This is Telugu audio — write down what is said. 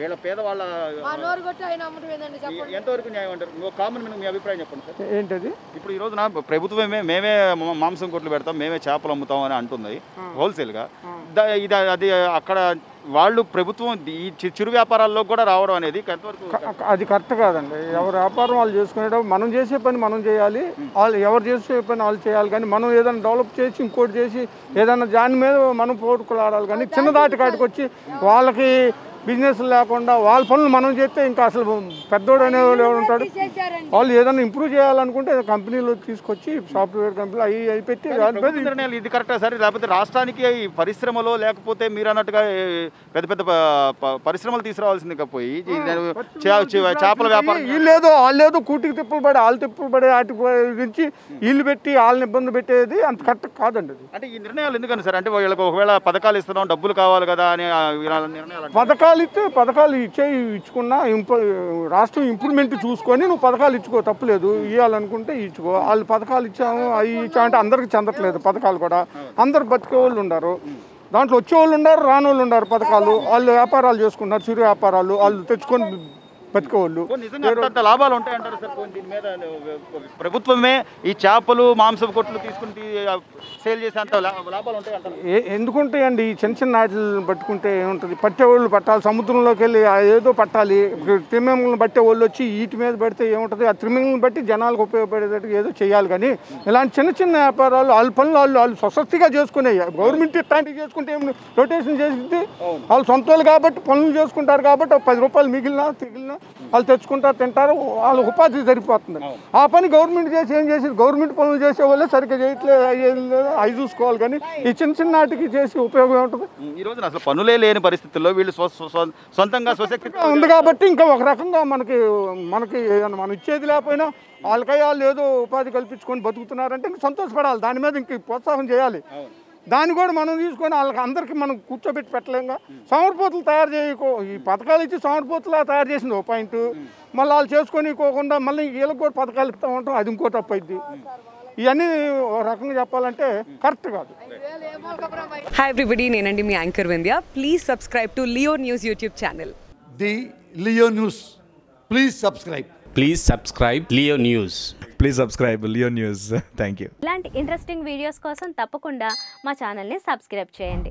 వీళ్ళ పేదవాళ్ళ ఎంతవరకు న్యాయం అంటారు? కామన్ మీ అభిప్రాయం చెప్పండి సార్. ఏంటది? ఇప్పుడు ఈ రోజున ప్రభుత్వమే మేమే మాంసం కొట్లు పెడతాం మేమే చేపలు అమ్ముతాం అని అంటుంది హోల్సేల్గా. ఇది అది అక్కడ వాళ్ళు ప్రభుత్వం ఈ చిరు వ్యాపారాల్లో కూడా రావడం అనేది అది కరెక్ట్ కాదండి. ఎవరి వ్యాపారం వాళ్ళు చేసుకునేటప్పుడు మనం చేసే పని మనం చేయాలి. వాళ్ళు ఎవరు చేసే పని వాళ్ళు చేయాలి. కానీ మనం ఏదైనా డెవలప్ చేసి ఇంకోటి చేసి ఏదైనా దాని మీద మనం పోటుకులాడాలి. కానీ చిన్నదాటి కాటికి వచ్చి వాళ్ళకి బిజినెస్ లేకుండా వాళ్ళ పనులు మనం చేస్తే ఇంకా అసలు పెద్దోడు అనేవాడు ఎవడు ఉంటాడు? వాళ్ళు ఏదైనా ఇంప్రూవ్ చేయాలనుకుంటే కంపెనీలో తీసుకొచ్చి సాఫ్ట్వేర్ కంపెనీలు అవి అవి పెట్టి నిర్ణయాలు ఇది కరెక్టా సరే? లేకపోతే రాష్ట్రానికి ఈ పరిశ్రమలో లేకపోతే మీరు అన్నట్టుగా పెద్ద పెద్ద పరిశ్రమలు తీసుకురావాల్సింది పోయి చేపల వ్యాపారం వీళ్ళేదో వాళ్ళేదో కూటికి తిప్పులు పడి వాళ్ళు తిప్పులు పడి వాటి గురించి వీళ్ళు పెట్టి వాళ్ళని ఇబ్బంది పెట్టేది అంత కరెక్ట్ కాదండి అంటే ఈ నిర్ణయాలు ఎందుకని సార్? అంటే వీళ్ళకి ఒకవేళ పథకాలు ఇస్తున్నాం డబ్బులు కావాలి కదా అని నిర్ణయాలు అంటే- పథకాలు ఇస్తే పథకాలు ఇచ్చే ఇచ్చుకున్నా ఇంప రాష్ట్రం ఇంప్రూవ్మెంట్ చూసుకొని నువ్వు పథకాలు ఇచ్చుకో తప్పులేదు. ఇవ్వాలనుకుంటే ఇచ్చుకో. వాళ్ళు పథకాలు ఇచ్చాము అవి ఇచ్చా అంటే అందరికి చెందట్లేదు పథకాలు కూడా. అందరు బతికే వాళ్ళు ఉన్నారు దాంట్లో వచ్చేవాళ్ళు ఉన్నారు రాని వాళ్ళు ఉన్నారు పథకాలు. వాళ్ళు వ్యాపారాలు చేసుకుంటున్నారు చిరు వ్యాపారాలు. వాళ్ళు తెచ్చుకొని బతికే వాళ్ళు ఓ, నిజంగా అంత- అంత లాభాలు ఉంటాయంటారు సార్? పోనీ దీని మీద ప్రభుత్వమే ఈ చేపలు మాంసం కొట్లు తీసుకుని తీ- సేల్ చేసే అంత లా- లాభాలు ఉంటాయంటారు? ఏ ఎందుకుంటాయండి? ఈ చిన్న చిన్న వాటిని పట్టుకుంటే ఏముంటుంది? పట్టేవాళ్ళు పట్టాలి సముద్రంలోకి వెళ్ళి ఏదో పట్టాలి. త్రిమింగలను పట్టే వాళ్ళు వచ్చి వీటి మీద పడితే ఏముంటుంది? ఆ త్రిమింగలను బట్టి జనాలకు ఉపయోగపడేటట్టు ఏదో చేయాలి. కానీ ఇలాంటి చిన్న చిన్న వ్యాపారాలు వాళ్ళ పనులు వాళ్ళు వాళ్ళు స్వస్తిగా చేసుకునే గవర్నమెంట్ ఇట్లాంటివి చేసుకుంటే ఏమి రొటేషన్ చేసింది వాళ్ళు సొంత వాళ్ళు కాబట్టి పనులు చేసుకుంటారు కాబట్టి పది రూపాయలు మిగిలినా తిగిలినా వాళ్ళు తెచ్చుకుంటారు తింటారు వాళ్ళ ఉపాధి సరిపోతుంది. ఆ పని గవర్నమెంట్ చేసి ఏం చేసింది? గవర్నమెంట్ పనులు చేసే వాళ్ళే సరిగ్గా చేయట్లేదు అవి చూసుకోవాలి. కానీ ఈ చిన్న చిన్న వాటికి చేసి ఉపయోగం ఉంటుంది ఈ రోజున అసలు పనులే లేని పరిస్థితుల్లో వీళ్ళు సొంతంగా స్వశక్తి ఉంది కాబట్టి ఇంకా ఒక రకంగా మనకి మనకి ఏదైనా మనం ఇచ్చేది లేకపోయినా వాళ్ళకై వాళ్ళు ఏదో ఉపాధి కల్పించుకొని బతుకుతున్నారంటే ఇంకా సంతోషపడాలి. దాని మీద ఇంక ప్రోత్సాహం చేయాలి. దాన్ని కూడా మనం తీసుకొని వాళ్ళకి అందరికీ మనం కూర్చోబెట్టి పెట్టలేంగా. సమర్పోతులు తయారు చేయకో ఈ పథకాలు ఇచ్చి సమర్పోతులా తయారు చేసింది ఓ పాయింట్. మళ్ళీ వాళ్ళు చేసుకొని పోకుండా మళ్ళీ వీళ్ళకి కూడా పథకాలు ఇస్తా ఉంటాం అది ఇంకో తప్పు అయింది ఇవన్నీ ఒక రకంగా చెప్పాలంటే కరెక్ట్ కాదు. హాయ్ ఎవ్రీబడి నేనండి మీ anchor Vindhya. Please subscribe to Leo News YouTube channel the Leo News. Please subscribe. Please subscribe Leo News. Please subscribe Leo News thank you ఇలాంటి ఇంట్రెస్టింగ్ వీడియోస్ కోసం తప్పకుండా మా ఛానల్ని సబ్స్క్రైబ్ చేయండి.